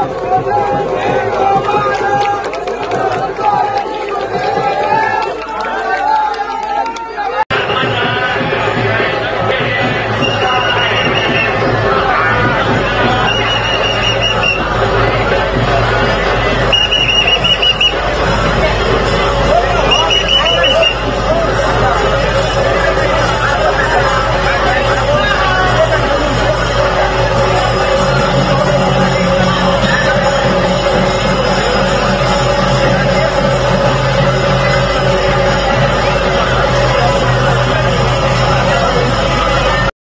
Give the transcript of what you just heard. Go, go, go!